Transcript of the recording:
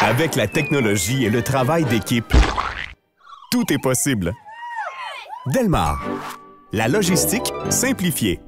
Avec la technologie et le travail d'équipe, tout est possible. Delmar, la logistique simplifiée.